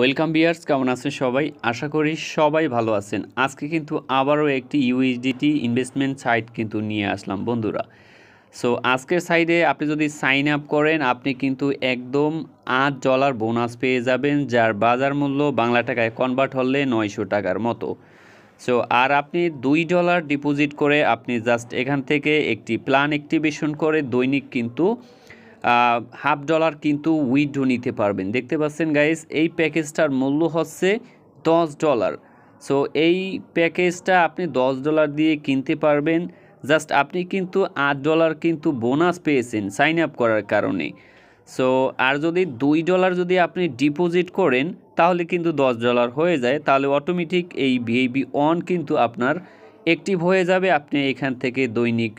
Welcome বিয়ার্স কেমন আছেন সবাই? আশা করি সবাই ভালো আছেন। আজকে কিন্তু আবারও একটি ইউএসডিটি ইনভেস্টমেন্ট সাইট কিন্তু নিয়ে আসলাম বন্ধুরা। সো আজকের সাইডে আপনি যদি সাইন আপ করেন, আপনি কিন্তু একদম আট ডলার বোনাস পেয়ে যাবেন, যার বাজার মূল্য বাংলা টাকায় কনভার্ট হলে নয়শো টাকার মতো। সো আর আপনি দুই ডলার ডিপোজিট করে আপনি জাস্ট এখান থেকে একটি প্ল্যান অ্যাক্টিভেশন করে দৈনিক কিন্তু হাফ ডলার কিন্তু উইড্রো নিতে পারবেন। দেখতে পাচ্ছেন গাইস এই প্যাকেজটার মূল্য হচ্ছে দশ ডলার। সো এই প্যাকেজটা আপনি দশ ডলার দিয়ে কিনতে পারবেন। জাস্ট আপনি কিন্তু আট ডলার কিন্তু বোনাস পেয়েছেন সাইন আপ করার কারণে। সো আর যদি দুই ডলার যদি আপনি ডিপোজিট করেন, তাহলে কিন্তু দশ ডলার হয়ে যায়। তাহলে অটোমেটিক এই ভিআইবি অন কিন্তু আপনার অ্যাক্টিভ হয়ে যাবে। আপনি এখান থেকে দৈনিক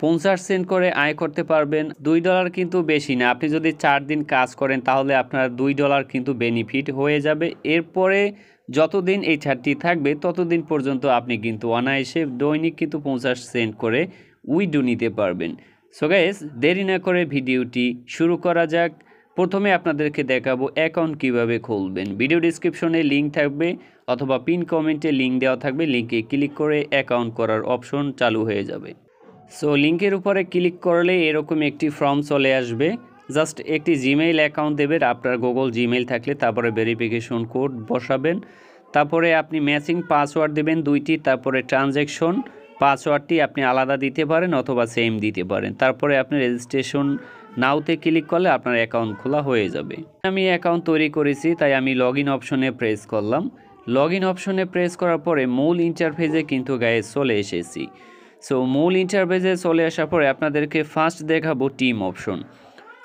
পঞ্চাশ সেন্ট করে আয় করতে পারবেন। দুই ডলার কিন্তু বেশি না। আপনি যদি চার দিন কাজ করেন, তাহলে আপনার দুই ডলার কিন্তু বেনিফিট হয়ে যাবে। এরপরে যতদিন এই ছাড়টি থাকবে, ততদিন পর্যন্ত আপনি কিন্তু অনায়াসে দৈনিক কিন্তু পঞ্চাশ সেন্ট করে উইডো নিতে পারবেন। সো গাইস দেরি না করে ভিডিওটি শুরু করা যাক। প্রথমে আপনাদেরকে দেখাবো অ্যাকাউন্ট কীভাবে খুলবেন। ভিডিও ডিসক্রিপশনে লিঙ্ক থাকবে অথবা পিন কমেন্টে লিঙ্ক দেওয়া থাকবে। লিঙ্কে ক্লিক করে অ্যাকাউন্ট করার অপশন চালু হয়ে যাবে। সো লিঙ্কের উপরে ক্লিক করলে এরকম একটি ফর্ম চলে আসবে। জাস্ট একটি জিমেইল অ্যাকাউন্ট দেবেন, আপনার গুগল জিমেইল থাকলে তারপরে ভেরিফিকেশন কোড বসাবেন। তারপরে আপনি ম্যাচিং পাসওয়ার্ড দেবেন দুইটি, তারপরে ট্রানজ্যাকশন পাসওয়ার্ডটি আপনি আলাদা দিতে পারেন অথবা সেম দিতে পারেন। তারপরে আপনি রেজিস্ট্রেশন নাওতে ক্লিক করলে আপনার অ্যাকাউন্ট খোলা হয়ে যাবে। আমি অ্যাকাউন্ট তৈরি করেছি, তাই আমি লগ ইন অপশনে প্রেস করলাম। লগ অপশনে প্রেস করার পরে মূল ইন্টারফেসে কিন্তু গায়ে চলে এসেছি। সো মূল ইন্টারভেজে চলে আসার পরে আপনাদেরকে ফার্স্ট দেখাবো টিম অপশন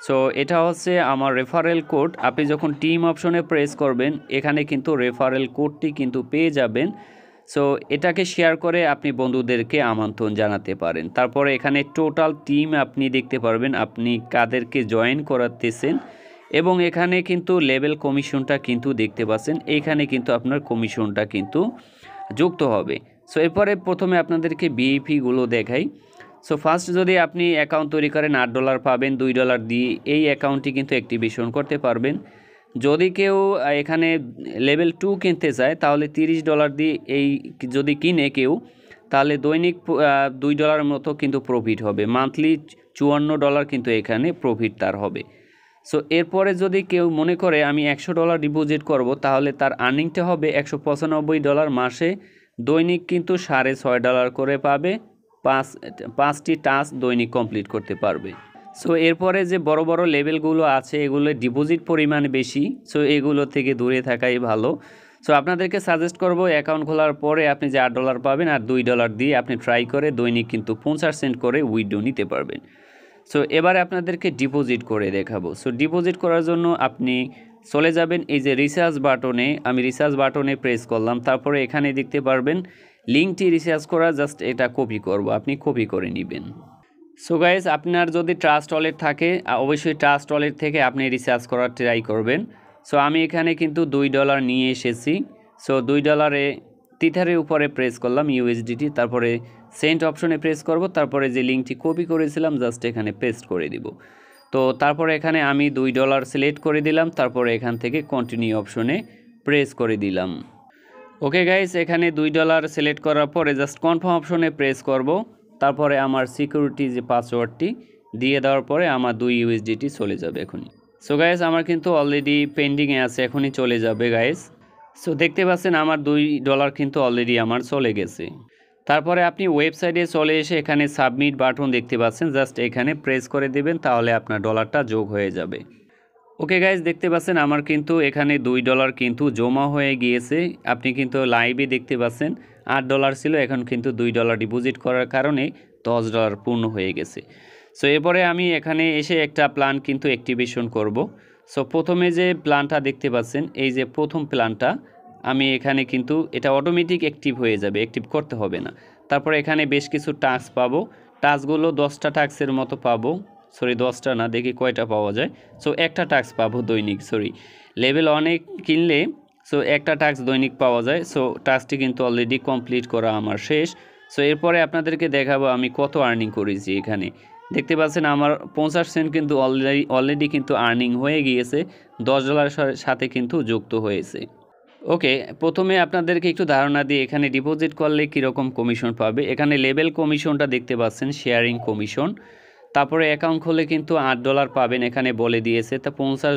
সো এটা হচ্ছে আমার রেফারেল কোড আপনি যখন টিম অপশনে প্রেস করবেন, এখানে কিন্তু রেফারেল কোডটি কিন্তু পেয়ে যাবেন। সো এটাকে শেয়ার করে আপনি বন্ধুদেরকে আমন্ত্রণ জানাতে পারেন। তারপরে এখানে টোটাল টিম আপনি দেখতে পারবেন, আপনি কাদেরকে জয়েন করাতেছেন। এবং এখানে কিন্তু লেভেল কমিশনটা কিন্তু দেখতে পাচ্ছেন। এইখানে কিন্তু আপনার কমিশনটা কিন্তু যুক্ত হবে। সো এরপরে প্রথমে আপনাদেরকে বিইপিগুলো দেখাই। সো ফার্স্ট যদি আপনি অ্যাকাউন্ট তৈরি করেন, আট ডলার পাবেন, দুই ডলার দিয়ে এই অ্যাকাউন্টটি কিন্তু অ্যাক্টিভেশন করতে পারবেন। যদি কেউ এখানে লেভেল টু কিনতে চায়, তাহলে তিরিশ ডলার দিয়ে এই যদি কিনে কেউ, তাহলে দৈনিক দুই ডলার মতো কিন্তু প্রফিট হবে। মান্থলি চুয়ান্ন ডলার কিন্তু এখানে প্রফিট তার হবে। সো এরপরে যদি কেউ মনে করে, আমি একশো ডলার ডিপোজিট করব, তাহলে তার আর্নিংটা হবে একশো পঁচানব্বই ডলার মাসে। দৈনিক কিন্তু সাড়ে ছয় ডলার করে পাবে, পাঁচ, পাঁচটি টাস্ক দৈনিক কমপ্লিট করতে পারবে। সো এরপরে যে বড় বড় লেভেলগুলো আছে, এগুলো ডিপোজিট পরিমাণ বেশি সো এগুলো থেকে দূরে থাকাই ভালো। সো আপনাদেরকে সাজেস্ট করব অ্যাকাউন্ট খোলার পরে আপনি যে আট ডলার পাবেন আর দুই ডলার দিয়ে আপনি ট্রাই করে দৈনিক কিন্তু পঞ্চাশ সেন্ট করে উইডো নিতে পারবেন। সো এবারে আপনাদেরকে ডিপোজিট করে দেখাবো। সো ডিপোজিট করার জন্য আপনি চলে যাবেন, এই যে রিচার্জ বাটনে আমি রিচার্জ বাটনে প্রেস করলাম, তারপরে এখানে দেখতে পারবেন লিঙ্কটি রিচার্জ করা জাস্ট এটা কপি করব, আপনি কপি করে নেবেন। সো গাইজ আপনার যদি ট্রাস্ট ওয়ালেট থাকে অবশ্যই ট্রাস্ট ওয়ালেট থেকে আপনি রিচার্জ করার ট্রাই করবেন। সো আমি এখানে কিন্তু দুই ডলার নিয়ে এসেছি। সো দুই ডলারে তিথারের উপরে প্রেস করলাম ইউএসডিটি তারপরে সেন্ট অপশনে প্রেস করব, তারপরে যে লিঙ্কটি কপি করেছিলাম জাস্ট এখানে পেস্ট করে দিব। তো তারপরে এখানে আমি দুই ডলার সিলেক্ট করে দিলাম, তারপরে এখান থেকে কন্টিনিউ অপশনে প্রেস করে দিলাম। ওকে গাইস এখানে দুই ডলার সিলেক্ট করার পরে জাস্ট কনফার্ম অপশনে প্রেস করব, তারপরে আমার সিকিউরিটি যে পাসওয়ার্ডটি দিয়ে দেওয়ার পরে আমার দুই ইউএসডিটি চলে যাবে এখনই সো গাইস আমার কিন্তু অলরেডি পেন্ডিংয়ে আছে, এখনই চলে যাবে গাইস সো দেখতে পাচ্ছেন, আমার দুই ডলার কিন্তু অলরেডি আমার চলে গেছে। তারপরে আপনি ওয়েবসাইটে চলে এসে এখানে সাবমিট বাটন দেখতে পাচ্ছেন। জাস্ট এখানে প্রেস করে দেবেন, তাহলে আপনার ডলারটা যোগ হয়ে যাবে। ওকে গাইজ দেখতে পাচ্ছেন আমার কিন্তু এখানে দুই ডলার কিন্তু জমা হয়ে গিয়েছে। আপনি কিন্তু লাইভে দেখতে পাচ্ছেন, আট ডলার ছিল, এখন কিন্তু দুই ডলার ডিপোজিট করার কারণে দশ ডলার পূর্ণ হয়ে গেছে। সো এরপরে আমি এখানে এসে একটা প্ল্যান কিন্তু অ্যাক্টিভেশন করব। সো প্রথমে যে প্ল্যানটা দেখতে পাচ্ছেন, এই যে প্রথম প্ল্যানটা আমি এখানে কিন্তু এটা অটোমেটিক অ্যাক্টিভ হয়ে যাবে অ্যাক্টিভ করতে হবে না। তারপর এখানে বেশ কিছু টাস্ক পাবো। টাস্কগুলো দশটা টাস্কের মতো পাবো। সরি দশটা না, দেখি কয়টা পাওয়া যায়। সো একটা টাস্ক পাবো দৈনিক সরি লেভেল অনেক কিনলে সো একটা টাস্ক দৈনিক পাওয়া যায়। সো টাস্কটি কিন্তু অলরেডি কমপ্লিট করা আমার শেষ। সো এরপরে আপনাদেরকে দেখাবো আমি কত আর্নিং করেছি এখানে। দেখতে পাচ্ছেন আমার পঞ্চাশ সেন্ট কিন্তু অলরেডি অলরেডি কিন্তু আর্নিং হয়ে গিয়েছে। দশ ডলারের সাথে কিন্তু যুক্ত হয়েছে। ওকে, প্রথমে আপনাদেরকে একটু ধারণা দিয়ে এখানে ডিপোজিট করলে কীরকম কমিশন পাবে? এখানে লেভেল কমিশনটা দেখতে পাচ্ছেন শেয়ারিং কমিশন তারপরে অ্যাকাউন্ট খুলে কিন্তু আট ডলার পাবেন, এখানে বলে দিয়েছে। তা পঞ্চাশ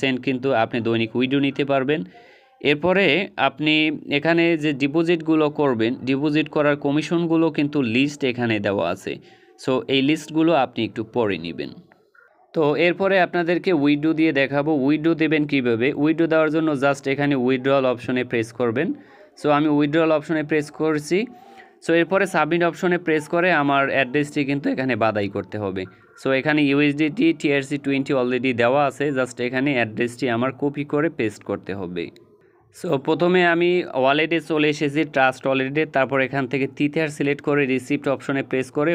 সেন্ট কিন্তু আপনি দৈনিক উইডো নিতে পারবেন। এরপরে আপনি এখানে যে ডিপোজিটগুলো করবেন ডিপোজিট করার কমিশনগুলো কিন্তু লিস্ট এখানে দেওয়া আছে। সো এই লিস্টগুলো আপনি একটু পড়ে নেবেন। তো এরপরে আপনাদেরকে উইডো দিয়ে দেখাবো। উইডো দেবেন কীভাবে? উইডো দেওয়ার জন্য জাস্ট এখানে উইড্রল অপশনে প্রেস করবেন। সো আমি উইড্রল অপশনে প্রেস করছি। সো এরপরে সাবমিট অপশনে প্রেস করে আমার অ্যাড্রেসটি কিন্তু এখানে বাদাই করতে হবে। সো এখানে ইউএসডিটি টিআরসি টোয়েন্টি অলরেডি দেওয়া আছে। জাস্ট এখানে অ্যাড্রেসটি আমার কপি করে পেস্ট করতে হবে। সো প্রথমে আমি ওয়ালেটে চলে এসেছি, ট্রাস্ট ওয়ালেটে। তারপর এখান থেকে তিথার সিলেক্ট করে রিসিপ্ট অপশনে প্রেস করে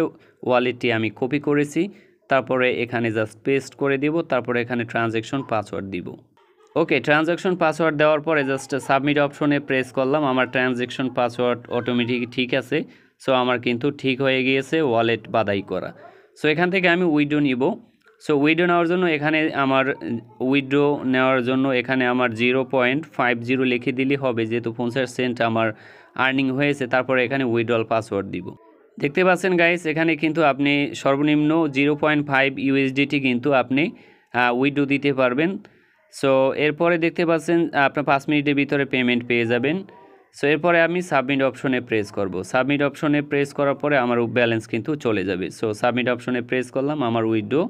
ওয়ালেটটি আমি কপি করেছি। তারপরে এখানে জাস্ট পেস্ট করে দিব, তারপরে এখানে ট্রানজ্যাকশন পাসওয়ার্ড দিব। ওকে ট্রানজ্যাকশন পাসওয়ার্ড দেওয়ার পরে জাস্ট সাবমিট অপশনে প্রেস করলাম, আমার ট্রানজ্যাকশন পাসওয়ার্ড অটোমেটিক ঠিক আছে। সো আমার কিন্তু ঠিক হয়ে গিয়েছে ওয়ালেট বাদাই করা। সো এখান থেকে আমি উইডো নিব। সো উইডো নেওয়ার জন্য এখানে আমার উইডো নেওয়ার জন্য এখানে আমার জিরো পয়েন্ট ফাইভ জিরো লিখে দিলেই হবে, যেহেতু পঞ্চাশ সেন্ট আমার আর্নিং হয়েছে, তারপরে এখানে উইড্রল পাসওয়ার্ড দিব। দেখতে পাচ্ছেন গাইস এখানে কিন্তু আপনি সর্বনিম্ন জিরো পয়েন্ট ফাইভ ইউএসডিটি কিন্তু আপনি উইডো দিতে পারবেন। সো এরপরে দেখতে পাচ্ছেন, আপনার পাঁচ মিনিটের ভিতরে পেমেন্ট পেয়ে যাবেন। সো এরপরে আমি সাবমিট অপশনে প্রেস করব। সাবমিট অপশনে প্রেস করার পরে আমার ব্যালেন্স কিন্তু চলে যাবে। সো সাবমিট অপশনে প্রেস করলাম, আমার উইডো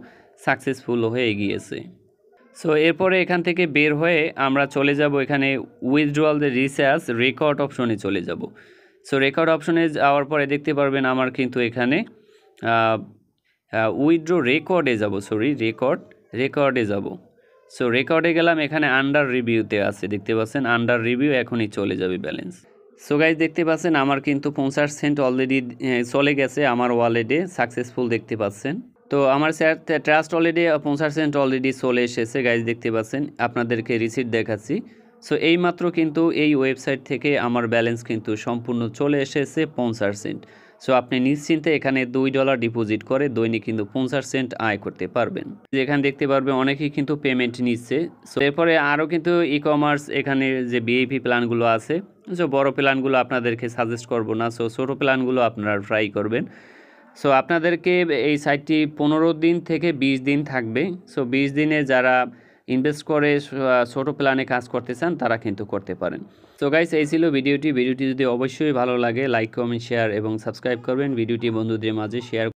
সাকসেসফুল হয়ে গিয়েছে। সো এরপরে এখান থেকে বের হয়ে আমরা চলে যাব এখানে উইথড্রয়াল দ্য রিসার্চ রেকর্ড অপশনে চলে যাব। সো রেকর্ড অপশনে যাওয়ার পরে দেখতে পারবেন আমার কিন্তু এখানে উইথড্র রেকর্ডে যাব সরি রেকর্ড রেকর্ডে যাব। সো রেকর্ডে গেলাম, এখানে আন্ডার রিভিউতে আছে, দেখতে পাচ্ছেন? আন্ডার রিভিউ এখনই চলে যাবে ব্যালেন্স সো গাইজ দেখতে পাচ্ছেন, আমার কিন্তু পঞ্চাশ সেন্ট অলরেডি চলে গেছে আমার ওয়ালেটে সাকসেসফুল দেখতে পাচ্ছেন। তো, আমার স্যার ট্রাস্ট অলরেডি পঞ্চাশ সেন্ট অলরেডি চলে এসেছে গাইজ দেখতে পাচ্ছেন? আপনাদেরকে রিসিট দেখাচ্ছি। সো এইমাত্র কিন্তু এই ওয়েবসাইট থেকে আমার ব্যালেন্স কিন্তু সম্পূর্ণ চলে এসেছে পঞ্চাশ সেন্ট সো আপনি নিশ্চিন্তে এখানে দুই ডলার ডিপোজিট করে দৈনিক কিন্তু পঞ্চাশ সেন্ট আয় করতে পারবেন। যেখানে দেখতে পারবে অনেকেই কিন্তু পেমেন্ট নিচ্ছে। সো এরপরে আরও কিন্তু ই কমার্স এখানে যে বিএপি প্ল্যানগুলো আছে সো বড় প্ল্যানগুলো আপনাদেরকে সাজেস্ট করব না। সো ছোটো প্ল্যানগুলো আপনারা ট্রাই করবেন। সো আপনাদেরকে এই সাইটটি পনেরো দিন থেকে বিশ দিন থাকবে। সো বিশ দিনে যারা ইনভেস্ট করে ছোটো প্ল্যানে কাজ করতে চান, তারা কিন্তু করতে পারেন। তো গাইস এই ছিল ভিডিওটি। ভিডিওটি যদি অবশ্যই ভালো লাগে লাইক কমেন্ট শেয়ার এবং সাবস্ক্রাইব করবেন। ভিডিওটি বন্ধুদের মাঝে শেয়ার